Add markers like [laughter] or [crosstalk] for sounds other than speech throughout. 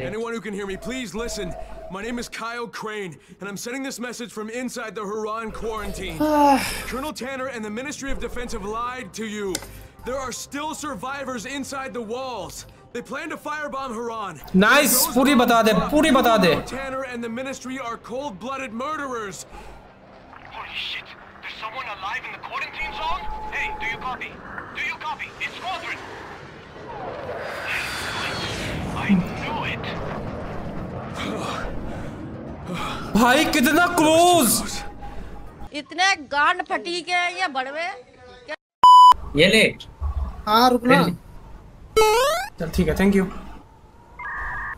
Anyone who can hear me, please listen. My name is Kyle Crane, and I'm sending this message from inside the Haran quarantine. [sighs] Colonel Tanner and the Ministry of Defense have lied to you. There are still survivors inside the walls. They plan to firebomb Haran. Nice, Those पूरी बता दे, bombs- पूरी बता दे. Tanner and the Ministry are cold-blooded murderers. Holy shit! There's someone alive in the quarantine zone? Hey, do you copy? Do you copy? It's Squadron! भाई कितना close इतने गांड फटी के ये बड़वे। ये ले। हाँ रुकना। चल ठीक है थैंक यू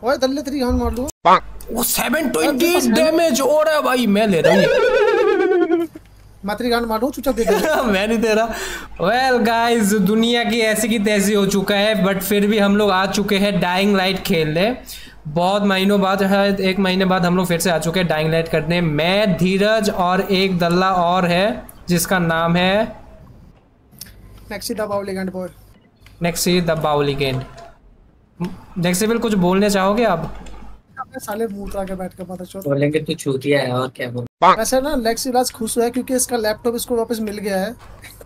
ओए दल्ले तेरी जान मार दूँ। वो 720 डैमेज हो रहा है भाई मैं ले रहा हूँ। मैं तेरी जान मार दूँ चुपचाप दे दे। [laughs] मैं नहीं दे रहा। वेल गाइस दुनिया की ऐसी की तैसी हो चुका है बट फिर भी हम लोग आ चुके हैं डाइंग लाइट खेलने। बहुत महीनों बाद शायद एक महीने बाद हम लोग फिर से आ चुके हैं डाइंग लाइट करने। मैं धीरज और एक दल्ला और है जिसका नाम है नेक्सी द नेक्सी द बाउलिगेंड नेक्सिबिल कुछ बोलने चाहोगे आप? साले मुँह आके बैठ के पता चल बोलेंगे तू छूतिया है और क्या बोल वैसे ना लेक्स इलाज खुश हुआ है क्योंकि इसका लैपटॉप इसको वापस मिल गया है।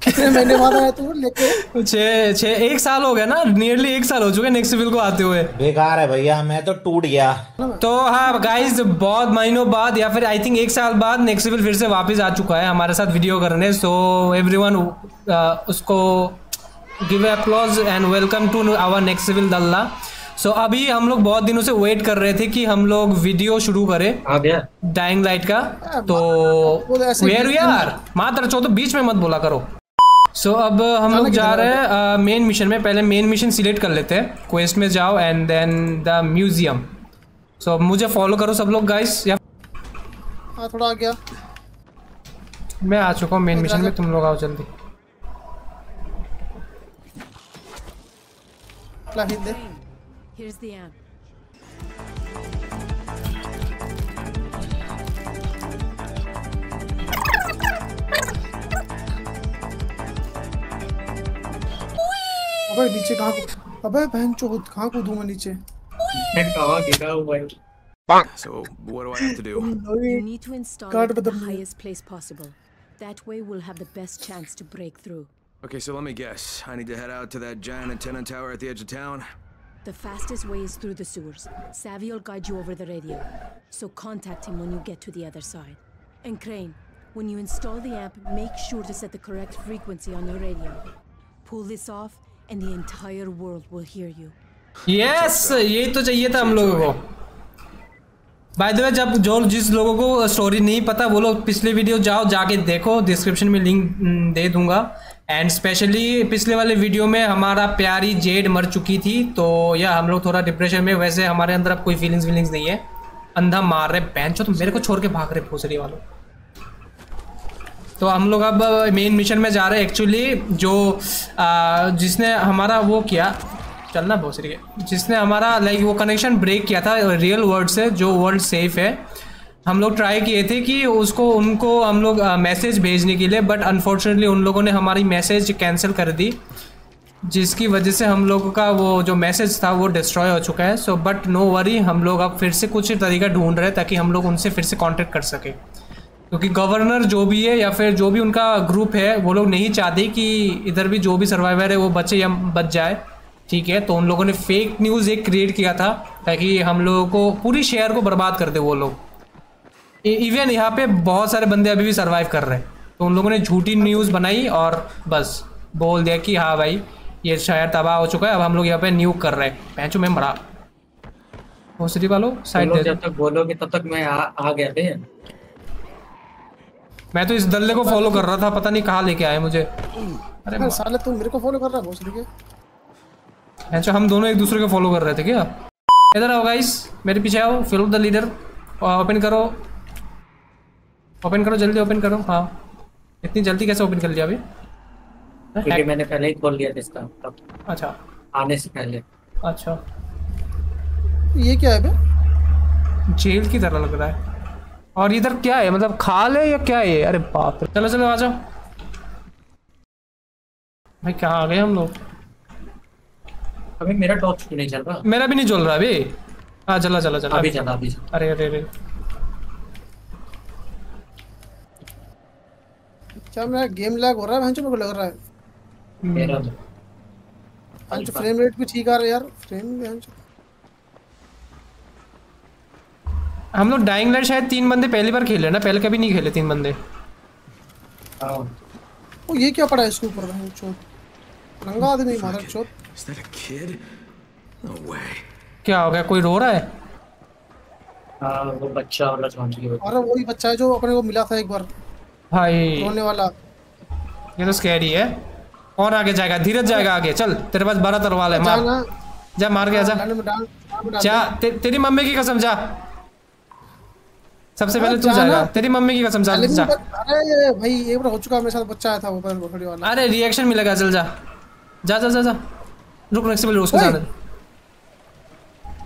कितने महीने बाद आया तू? लेके छः छः एक साल हो गया ना नियरली एक साल हो चुके नेक्सिबिल को आते हुए। बेकार है भैया मैं तो टूट गया। तो हाँ गाइस बहुत महीनों बाद या फिर आई थिंक एक साल बाद नेक्स्ट नेक्सिबिल फिर से वापस आ चुका है हमारे साथ वीडियो करने। सो एवरीवन उसको give applause and welcome to our नेक्सिबिल दल्ला सो so, अभी हम लोग बहुत दिनों से वेट कर रहे थे कि हम लोग वीडियो शुरू करें। आ गया। डाइंग लाइट का। तो वो तो वेयर यार मात्र चो तो बीच में मत बोला करो। सो so, अब हम लोग जा रहे हैं। मेन मिशन में। पहले मेन मिशन सिलेक्ट कर लेते हैं। क्वेस्ट में जाओ and then the museum so अब मुझे फॉलो करो सब लोग गाइस या हाँ थोड़ा आ गया मैं आ चुका हूँ मेन मिशन में। तुम लोग आओ जल्दी। दे। Here's the amp. अबे नीचे कहाँ को अबे बहन चो कहाँ कूदूं मैं नीचे मैं कहाँ गिरा हुआ है So, what do I have to do? You need to install God, it but at the the- highest place possible. That way we'll have the best chance to break through. Okay, so let me guess. I need to head out to that giant antenna tower at the edge of town. The fastest way is through the sewers. Savvy will guide you over the radio. So contact him when you get to the other side. And Crane, when you install the amp, make sure to set the correct frequency on your radio. Pull this off, and the entire world will hear you. Yes यही तो चाहिए था हम लोगों को by the way जब जो जिस लोगों को स्टोरी नहीं पता वो लोग पिछले वीडियो जाओ जाके देखो डिस्क्रिप्शन में लिंक न, दे दूंगा एंड स्पेशली पिछले वाले वीडियो में हमारा प्यारी जेड मर चुकी थी तो या हम लोग थोड़ा डिप्रेशन में वैसे हमारे अंदर अब कोई फीलिंग्स वीलिंग्स नहीं है। अंधा मार रहे पैन तो मेरे को छोड़ के भाग रहे भोसरी वालों। तो हम लोग अब मेन मिशन में जा रहे हैं एक्चुअली जो आ, जिसने हमारा वो किया चलना भोसरी है जिसने हमारा लाइक वो कनेक्शन ब्रेक किया था रियल वर्ल्ड से जो वर्ल्ड सेफ़ है। हम लोग ट्राई किए थे कि उसको, उनको हम लोग मैसेज भेजने के लिए बट अनफॉर्चुनेटली उन लोगों ने हमारी मैसेज कैंसिल कर दी, जिसकी वजह से हम लोगों का वो जो मैसेज था वो डिस्ट्रॉय हो चुका है। सो बट नो वरी हम लोग अब फिर से कुछ तरीका ढूंढ रहे हैं ताकि हम लोग उनसे फिर से कांटेक्ट कर सकें। क्योंकि गवर्नर जो भी है या फिर जो भी उनका ग्रुप है, वो लोग नहीं चाहते कि इधर भी जो भी सर्वाइवर है वो बचे या बच जाए। ठीक है तो उन लोगों ने फेक न्यूज़ एक क्रिएट किया था, ताकि हम लोगों को पूरी शहर को बर्बाद कर दे वो लोग। इवन यहाँ पे बहुत सारे बंदे अभी भी सर्वाइव कर रहे हैं। तो उन लोगों ने झूठी न्यूज़ बनाई और बस बोल दिया कि हाँ भाई ये शहर तबाह हो चुका है अब हम लोग यहाँ पे न्यू कर रहे हैं। पैंचो में मरा। भोसरी वालों साइड दे जब तक बोलोगे तब तक मैं आ, आ गया बे मैं तो इस दल्ले को फॉलो कर रहा था पता नहीं कहाँ लेके आए मुझे। अरे अरे साले तू मेरे को फॉलो कर रहा है भोसड़ी के। अच्छा हम दोनों एक दूसरे को फॉलो कर रहे थे क्या? इधर आओ गाइस मेरे पीछे आओ फिल द लीडर ओपन करो। ओपन करो जल्दी ओपन करो। हाँ। इतनी जल्दी कैसे ओपन कर लिया अभी? क्योंकि मैंने पहले ही खोल लिया था इसका अच्छा। आने से पहले। अच्छा। ये क्या है बे? जेल की तरह लग रहा है। और इधर क्या है? मतलब खाल है या क्या है? ये? अरे बाप रे। चलो चलो आ जाओ। भाई कहाँ आ गए हम लोग? अभी मेरा टॉर्च क्यों नहीं चल रहा? मेरा भी नहीं चल रहा अभी। हाँ चला चला चला। अभी चला अभी चला। अरे अरे अरे। क्या मेरा गेम लैग हो रहा है भैंचो मेरे को लग रहा है। मेरा तो। भैंचो फ्रेम रेट भी ठीक आ रहा है यार। फ्रेम भैंचो हम लोग डाइंग लाइट शायद तीन बंदे पहली बार खेले ना? पहले कभी नहीं खेले तीन बंदे। ओ ये क्या पड़ा है इसके ऊपर भैंचो नंगा आदमी? No way. क्या हो गया? कोई रो रहा है? हाँ वो बच्चा वाला है अरे वही बच्चा है जो अपने को मिला था एक बार। भाई। रोने वाला। ये तो स्कैरी है। कौन आगे जाएगा धीरज जाएगा आगे। चल तेरे पास बारह तरवाल है मार। जा मार के आजा जा। ते, तेरी मम्मी की कसम जा। सबसे पहले तू जाएगा। तेरी मम्मी की कसम जा अरे भाई एक बार हो चुका मेरे साथ बच्चा आया था वो बकरी वाला। अरे रिएक्शन मिलेगा चल जा। जा जा जा जा। रुक नेक्स्ट बोल उसको। जाने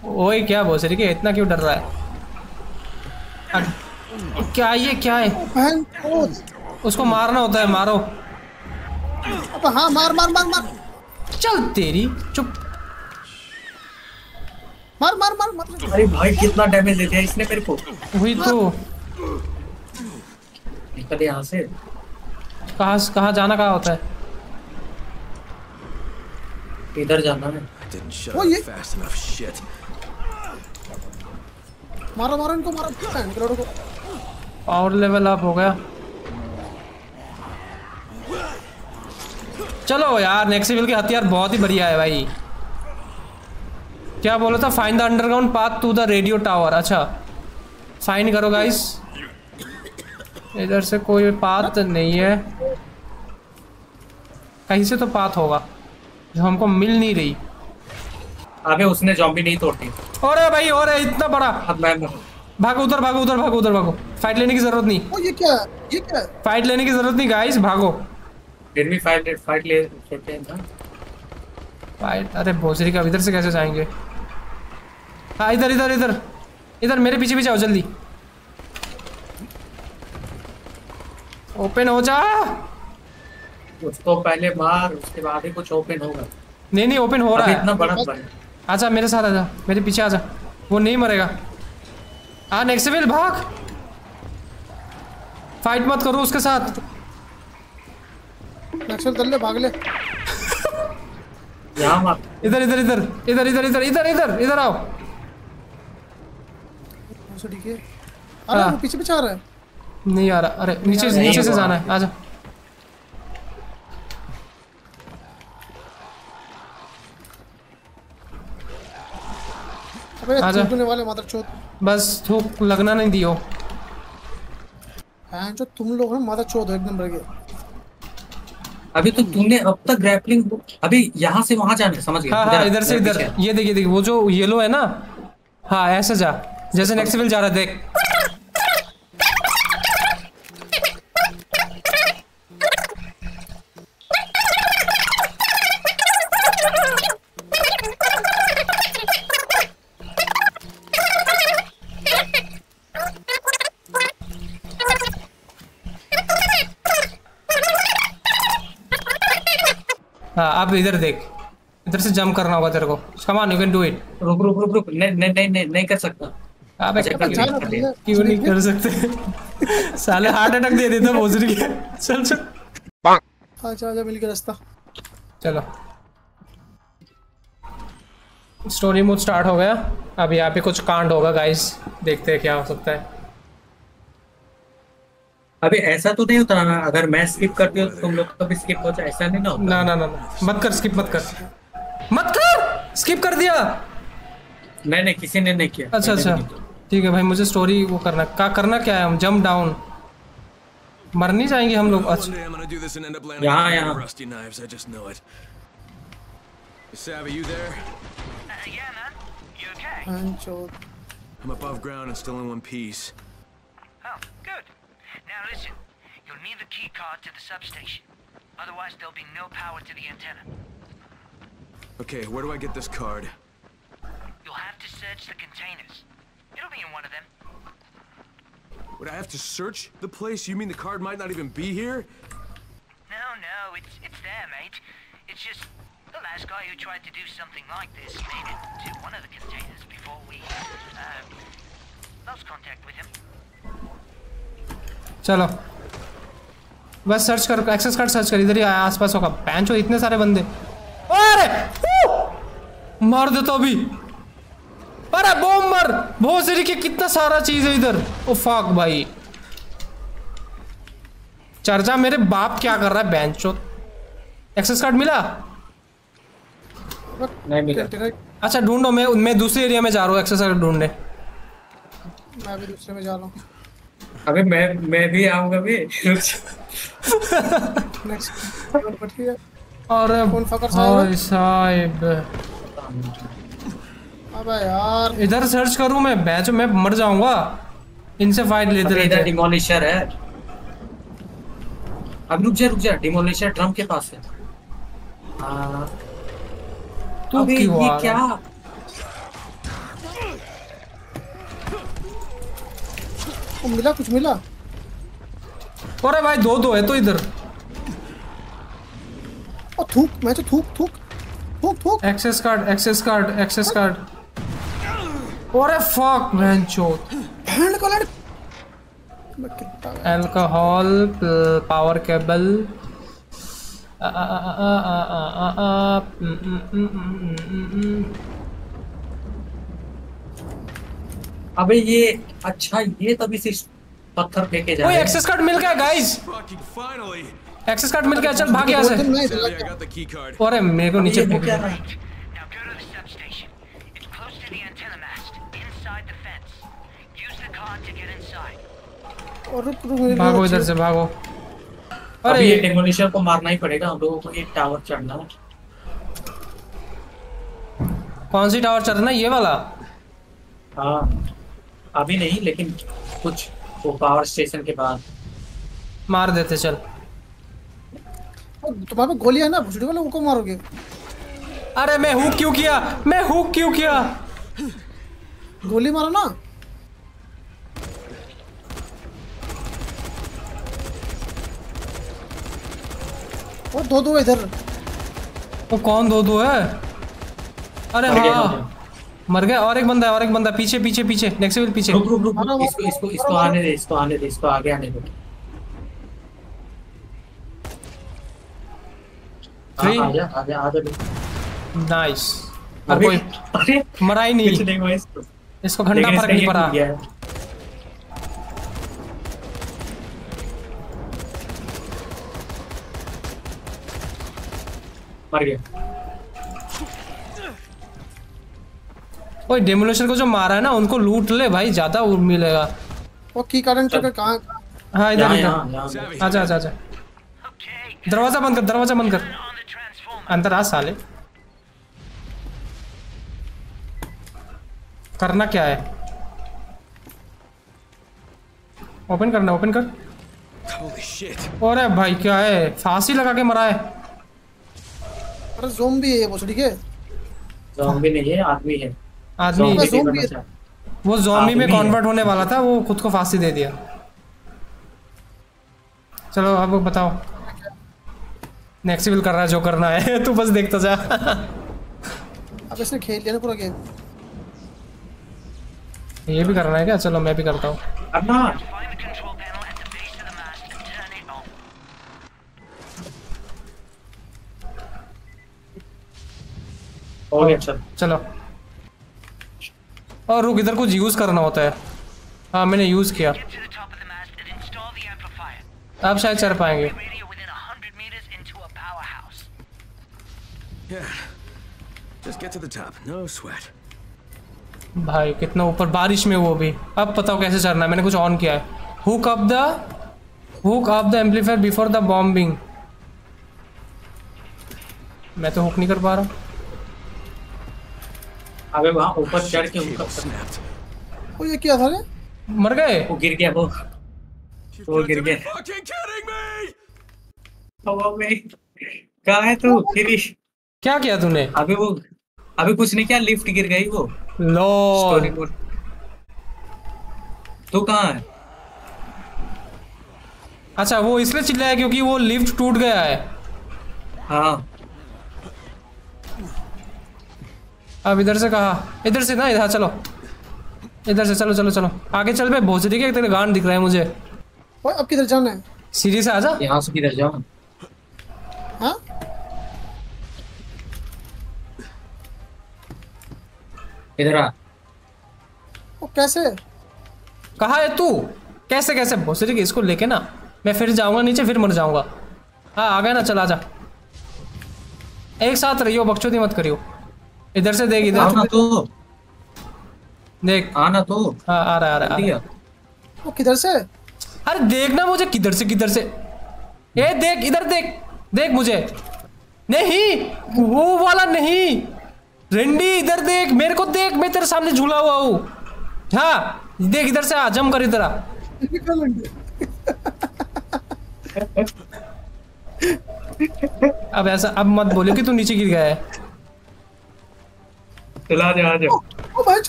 ओए क्या बोल रही है? इतना क्यों डर रहा है? क्या ये? क्या है? बहन उसको मारना होता है मारो। अब हाँ मार मार मार मार। चल तेरी चुप। मार मार मार मार। अरे भाई कितना डैमेज दे दिया इसने मेरे को। हुई तो। निकल यहाँ से। कहाँ कहाँ जाना कहाँ होता है? इधर जाना है। Enough. Shit. मारो मारो इनको मारो। बहन के लोगों को पावर लेवल अप हो गया। चलो यार नेक्सिविल के हथियार बहुत ही बढ़िया है भाई। क्या बोला था? Find the underground path to the radio tower अच्छा। फाइंड करो गाइस इधर से कोई पाथ नहीं है। कहीं से तो पाथ होगा जो हमको मिल नहीं रही। अबे उसने जॉम्बी नहीं तोड़ती अरे भाई और इतना बड़ा। मैं भागो उधर भागो उधर भागो उधर भागो। फाइट लेने की ज़रूरत नहीं। ओ ये क्या? ये क्या? फाइट लेने की ज़रूरत नहीं गाइस भागो। फिर भी फाइट फाइट ले लेते हैं। फाइट अरे भोसरी का इधर से कैसे जाएँगे? हाँ इधर इधर इधर। इधर मेरे पीछे भी जाओ जल्दी। ओपन हो जा। उसको पहले मार उसके बाद ही कुछ ओपन होगा। नहीं नहीं ओपन हो रहा अभी इतना बड़ा बन आजा मेरे साथ आजा। मेरे पीछे आजा। वो नहीं मरेगा। हाँ नेक्स्ट विल भाग। फाइट मत करो उसके साथ। नक्सल भाग ले। [laughs] यहाँ मार इधर इधर इधर इधर इधर इधर इधर इधर इधर आओ। अच्छा, ठीक है। अरे हाँ। वो पीछे पीछे आ रहा है। नहीं आ रहा। अरे नीचे नीचे से जाना है। आजा अबे आजा। वाले मादर चोत बस थूक लगना नहीं दियो। हैं जो तुम लोग ना माता चोद हो एकदम रह गए अभी तो तुमने अब तक ग्रैपलिंग अभी यहाँ से वहाँ जाने समझ गए हाँ हाँ इधर से इधर ये देखिए देखिए वो जो येलो है ना हाँ ऐसे जा। जैसे नेक्स्ट लेवल जा रहा है देख हाँ अब इधर देख। इधर से जंप करना होगा तेरे को। Come on you can do it रुक रुक रुक रुक। नहीं नहीं नहीं नहीं कर सकता। अबे जा। तुमने क्यों नहीं कर सकते? साले हार्ट अटैक दे देता भोसरी के। चल चल। आजा आजा मिल के रास्ता। चलो। स्टोरी मोड स्टार्ट हो गया। अब यहाँ पे कुछ कांड होगा गाइस देखते हैं क्या हो सकता है। अभी ऐसा तो नहीं होता ना अगर मैं स्किप करती हूँ तो तुम लोग कभी स्किप हो जाए ऐसा नहीं ना होता? ना ना ना ना। मत कर स्किप मत कर। मत कर! स्किप कर दिया! नहीं नहीं किसी ने नहीं किया। अच्छा अच्छा। ठीक है भाई मुझे स्टोरी वो करना का करना क्या है? हम जंप डाउन मर नहीं जाएँगे हम लोग? अच्छा. Savvy, you there? Uh, yeah, man. You okay? I'm above ground and still in one piece. Now listen, you'll need the key card to the substation. Otherwise, there'll be no power to the antenna. Okay, where do I get this card? You'll have to search the containers. It'll be in one of them. Would I have to search the place? You mean the card might not even be here? No, no, it's it's there, mate. It's just the last guy who tried to do something like this made it to one of the containers before we uh, lost contact with him. चलो। बस search कर access card search कर इधर ही आया आसपास होगा। पैंच हो इतने सारे बंदे। अरे! मार देता अभी अरे बॉम्ब मर। बहुत सारी के कितना सारा चीज़ है इधर। ओ फाक भाई। चर्चा मेरे बाप क्या कर रहा है? बेंचो एक्सेस कार्ड मिला? नहीं मिला। अच्छा ढूंढो मैं मैं दूसरे एरिया में जा रहा हूँ एक्सेस कार्ड ढूँढने। मैं भी दूसरे में जा रहा हूँ। अबे मैं मैं भी आऊँगा भी और कौन फकर साहब है? भाई साहब। अबे यार। इधर सर्च करूँ मैं बैच मैं मर जाऊँगा। इनसे फाइट लेते अबे इधर डिमोलिशर है। अब रुक जा रुक जा डिमोलिशर ड्रम के पास है। हाँ तू क्यों ये क्या को मिला कुछ मिला अरे भाई दो दो है तो इधर ओ थूक मैं तो थूक थूक थूक थूक access card access card access card अरे फक मैन चोट हैंड का लड़ अल्कोहल पावर केबल अबे ये अच्छा ये तभी से पत्थर फेंके जा रहे हैं। एक्सेस कार्ड मिल गया गाइस एक्सेस कार्ड मिल गया चल भाग यहाँ से. अरे मेरे को नीचे फेंक दिया। और रुक रुक भागो इधर से भागो। अभी ये डेमोलिशर को मारना ही पड़ेगा हम लोगों को एक टावर चढ़ना है। कौन सी टावर चढ़ना है? ये वाला? हाँ। अभी नहीं लेकिन कुछ वो पावर स्टेशन के बाद। मार देते चल। तुम्हारे पे गोलियाँ है ना? भुसड़ी वाले उनको मारोगे? अरे मैं हुक क्यों किया? मैं हुक क्यों किया? गोली मारो ना। और दो दो इधर। वो कौन दो दो है? अरे हाँ। गया। मर गया और एक बंदा है और एक बंदा पीछे पीछे पीछे नेक्स्ट लेवल पीछे। रुक रुक रुक रुक, इसको इसको इसको आने दे इसको आने दे इसको आगे आने दे। हाँ, Three. आजा आजा आजा रुक। नाइस और कोई अरे मरा ही कुछ नहीं इसको। इसको घंटा फ़र्क नहीं पड़ा। है। मर गया। ओए डेमोलेशन को जो मारा है ना उनको लूट ले भाई ज़्यादा वो मिलेगा। वो की कारण ट्रिगर कहाँ हाँ इधर यहाँ इधर. आजा आजा आजा दरवाज़ा बंद कर दरवाज़ा बंद कर. अंदर आ साले। करना क्या है? ओपन करना ओपन कर. अरे भाई क्या है? फांसी लगा के मरा है। अरे जोम्बी है ये भुसड़ी के ज़ॉम्बी नहीं है आदमी है। आदमी। वो जॉम्बी में। कन्वर्ट होने वाला था वो खुद को फांसी दे दिया। चलो अब बताओ। नेक्स्ट विल कर रहा है जो करना है [laughs] तू बस देखता जा। अब इसने खेल लिया ना पूरा गेम ये भी करना है क्या? चलो मैं भी करता हूँ। the और रुक इधर कुछ यूज़ करना होता है। हाँ मैंने यूज़ किया। आप शायद चढ़ पाएँगे। भाई कितना ऊपर बारिश में वो भी अब पता हो कैसे चढ़ना है? मैंने कुछ ऑन किया है। Hook up the hook up the amplifier before the bombing मैं तो हुक नहीं कर पा रहा। अबे वहाँ ऊपर चढ़ के उनका वो ये क्या था रे? मर गए? वो गिर गया वो। वो गिर गया। me! हवा में कहाँ है तू? फिर क्या किया तूने? अबे वो अबे कुछ नहीं किया लिफ्ट गिर गई वो। बोर्ड तू कहाँ है? अच्छा वो इसलिए चिल्लाया क्योंकि वो लिफ्ट टूट गया है। हाँ। अब इधर से कहा इधर से ना इधर चलो। इधर से चलो चलो चलो। आगे चल बे भोसड़ी के तेरे गांड दिख रहा है मुझे? ओए अब किधर जाना है? सीढ़ी से आजा। यहाँ से किधर जाओ हाँ? इधर आ? वो कैसे? कहा है तू? कैसे कैसे? भोसड़ी के इसको लेके ना मैं फिर जाऊँगा नीचे फिर मर जाऊँगा। हाँ आ गया ना चल जा एक साथ रहियो बकचोदी मत करियो। इधर से देख इधर तो। देख। आना तो। हाँ आ रहा आ रहा आ रहा। आ। है वो किधर से? अरे देखना मुझे किधर से किधर से। ए देख इधर देख देख मुझे। नहीं वो वाला नहीं। रेंडी इधर देख मेरे को देख मैं तेरे सामने झूला हुआ हूँ। हाँ देख इधर से आ जम कर इधर आ। [laughs] अब ऐसा अब मत बोलियो कि तू नीचे गिर गया है। चला जा आ जा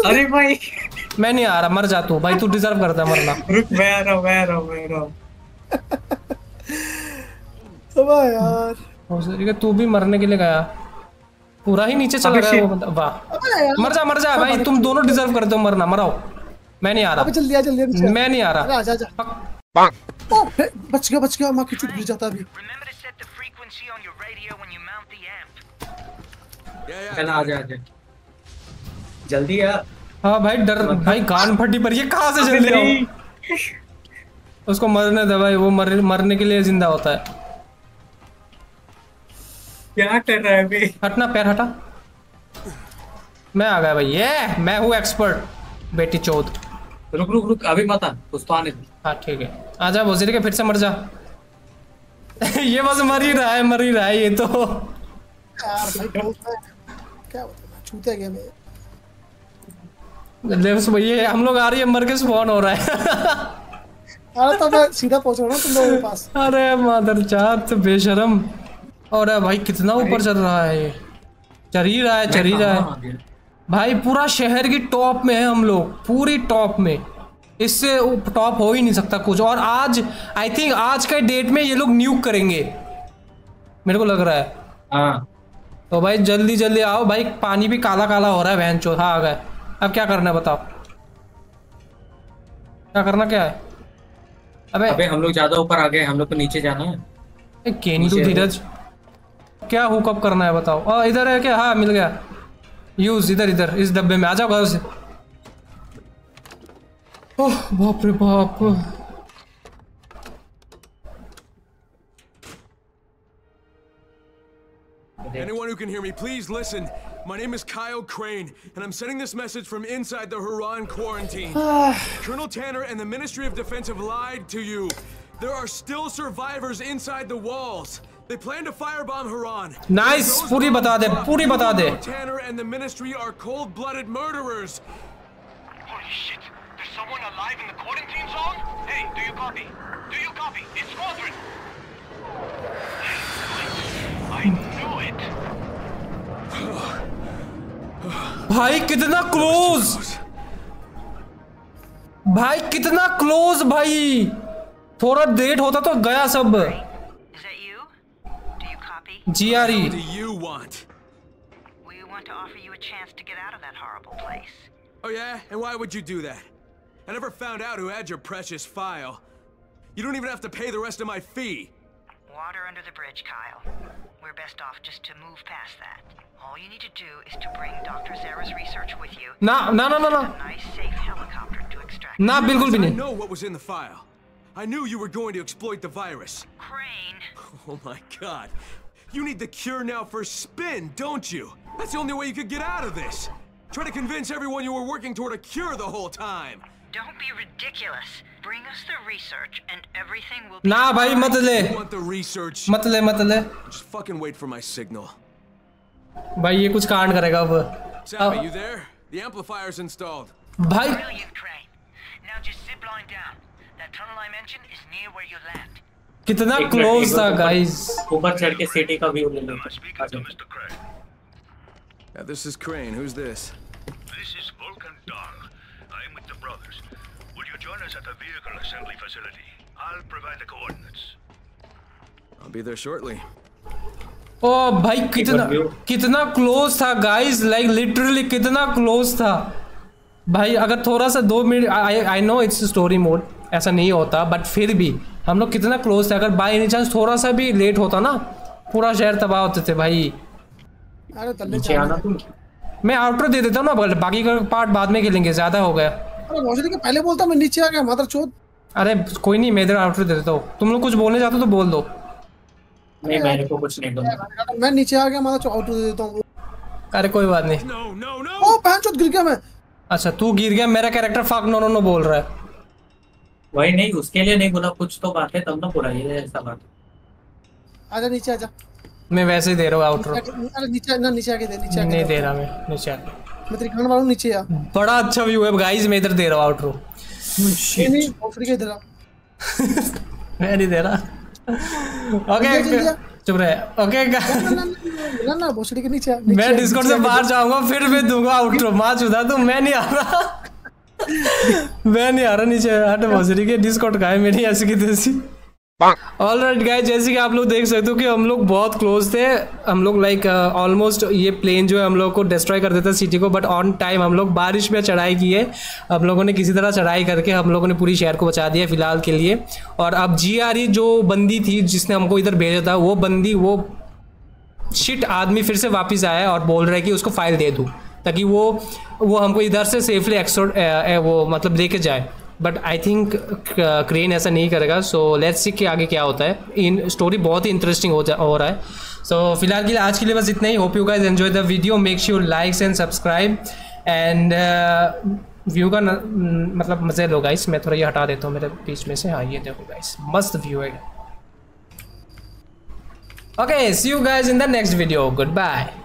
अरे भाई। मैं नहीं आ रहा मर जा तू। भाई तू डिजर्व करता है मरना। [laughs] रुक मैं आ रहा हूँ मैं आ रहा हूँ मैं आ रहा हूँ। [laughs] अबे यार। हो कि तू भी मरने के लिए गया। पूरा ही नीचे चला गया वो बंदा। वाह। मर जा मर जा। भाई तुम दोनों डिजर्व करते हो मरना। मराओ। मैं नहीं आ रहा। जल्दी आ जल्दी नीचे मैं नहीं आ रहा। आजा आजा पक- ओ हे, बच गया बच गया। माँ की चुट गिर जाता अभी. चल आ जा आ जा। जल्दी आ। हाँ भाई डर भाई कान फटी पर ये कहाँ से जल्दी आओ? उसको मरने दे भाई वो मर, मरने के लिए ज़िंदा होता है। क्या कर रहा है बे हटना पैर हटा। मैं आ गया भाई। ये मैं हूँ एक्सपर्ट बेटी चौथ। रुक रुक रुक अभी मत आ कुछ तो आने दे। हाँ ठीक है। आजा वज़ीर के फिर से मर जा। [laughs] ये बस मर ही रहा है मर ही रहा है ये तो। यार भाई क्या बताऊँ छूते मैं? लेफ़्ट में ये हम लोग आ रही है मर के स्पॉन हो रहा है। अरे तो मैं सीधा पहुँच रहा हूँ तुम लोगों के पास। अरे मादर चात बेशरम। और भाई कितना ऊपर चल रहा है चल ही रहा है चल ही रहा है। भाई पूरा शहर की टॉप में है हम लोग पूरी टॉप में। इससे टॉप हो ही नहीं सकता कुछ। और आज आई थिंक आज के डेट में ये लोग न्यूक करेंगे। मेरे को लग रहा है। हाँ। तो भाई जल्दी जल्दी आओ। भाई पानी भी काला काला हो रहा है बहन चो हाँ आ गए। अब क्या करना है बताओ? क्या करना क्या है? अबे अबे हम लोग ज़्यादा ऊपर आ गए हम लोग को नीचे जाना है। केनी तो नीचे धीरज? क्या हुकअप करना है बताओ? आ, इधर है क्या? हाँ मिल गया। यूज़ इधर इधर इस डब्बे में। आ जाओ घर से। ओह बाप रे बाप। Anyone who can hear me, please listen. My name is Kyle Crane, and I'm sending this message from inside the Huron quarantine. [sighs] Colonel Tanner and the Ministry of Defense have lied to you. There are still survivors inside the walls. They plan to firebomb Huron. Nice, puri bata de, puri bata de. Tanner and the ministry are cold-blooded murderers. Holy shit. There's someone alive in the quarantine zone? Hey, do you copy? Do you copy? It's Squadron. भाई कितना close भाई कितना close भाई थोड़ा late होता तो गया सब Is that you? Do you copy? GRE What do you want? We want to offer you a chance to get out of that horrible place. Oh yeah? And why would you do that? I never found out who had your precious file. You don't even have to pay the rest of my fee. Water under the bridge, Kyle. We're best off just to move past that. All you need to do is to bring Dr. Zara's research with you. ना ना ना ना ना A nice, safe helicopter to extract. ना बिल्कुल भी I नहीं know what was in the file. I knew you were going to exploit the virus. Crane, [laughs] Oh my god. You need the cure now for spin, don't you? That's the only way you could get out of this. Try to convince everyone you were working toward a cure the whole time. don't be ridiculous. Bring us the research, and everything will be. ना भाई मत ले You want the research? मत ले मत ले Just fucking wait for my signal. भाई ये कुछ कांड करेगा अब Sammy, Oh. you there? The amplifier's installed. भाई Brilliant, Crane. Now just zip line down. That tunnel I mentioned is near where you land. कितना एक मिनट, क्लोज एक था मिनट, गाइस ऊपर चढ़ के सिटी का व्यू ले लो आ जाओ। Yeah, this is Crane. Who's this? This Us at the vehicle assembly facility? I'll provide the coordinates. I'll be there shortly. ओ भाई कितना कितना क्लोज था गाइस लाइक लिटरली कितना क्लोज था? भाई अगर थोड़ा सा दो minute I know it's story mode ऐसा नहीं होता बट फिर भी हम लोग कितना क्लोज थे? अगर बाई एनी चांस थोड़ा सा भी लेट होता ना पूरा शहर तबाह होते थे भाई। अरे तुम। मैं आउटर दे देता हूँ ना बाकी का पार्ट बाद में खेलेंगे ज़्यादा हो गया। पहले बोलता मैं नीचे आ गया मात्र चोद। अरे कोई नहीं मैं इधर आउटर दे देता हूँ। तुम लोग कुछ बोलने चाहते हो तो बोल दो। नहीं मेरे को कुछ नहीं बोलना मैं नीचे आ गया मात्र आउट दे देता हूँ। अरे कोई बात नहीं! ओ पहन चोद गिर गया मैं। अच्छा तू गिर गया मेरा कैरेक्टर फाक नो नो नो बोल रहा है। वही नहीं उसके लिए नहीं बोला कुछ तो बात है तब ना बुरा ये ऐसा बात। आजा नीचे आजा। मैं वैसे ही दे रहा हूँ आउटर अरे नीचे ना नीचे आके दे नीचे आके नहीं दे। दे रहा मैं नीचे आके मैं तेरी खान वाला नीचे आ। बड़ा अच्छा व्यू है। गाइस मैं इधर दे रहा हूँ आउटर नहीं नहीं भोसड़ी के इधर आ। मैं नहीं दे रहा। ओके चुप रहे। ओके ना ना, भोसड़ी के नीचे मैं डिस्कॉर्ड से बाहर जाऊँगा फिर मैं दूँगा आउटर मार चुदा तू मैं नहीं आ रहा। मैं नहीं आ रहा नीचे। हट भोसरी के डिस्कॉर्ड का है मेरी ऐसी की तैसी? ऑल राइट गाइस जैसे कि आप लोग देख सकते हो कि हम लोग बहुत क्लोज थे। हम लोग लाइक ऑलमोस्ट ये प्लेन जो है हम लोग को डिस्ट्रॉय कर देता सिटी को बट ऑन टाइम हम लोग बारिश में चढ़ाई की है। हम लोगों ने किसी तरह चढ़ाई करके हम लोगों ने पूरी शहर को बचा दिया फ़िलहाल के लिए। और अब जी जो बंदी थी जिसने हमको इधर भेजा था, वो बंदी, वो शिट आदमी फिर से वापस आया और बोल रहा है कि उसको फ़ाइल दे दूँ, ताकि वो वो हमको इधर से सेफली एक्सोर्ट वो मतलब लेके जाए। बट आई थिंक क्रेन ऐसा नहीं करेगा. सो लेट्स सी कि आगे क्या होता है. इन स्टोरी बहुत ही इंटरेस्टिंग हो जा हो रहा है. सो so, फ़िलहाल के लिए आज के लिए बस इतना ही. Hope you guys enjoy the video make sure likes and subscribe and view का न, न- मतलब मज़े लो गाइस मैं थोड़ा ये हटा देता हूँ मेरे बीच में से. हाँ ये देखो गाइस मस्त व्यू है. Okay see you you in the next video good Goodbye.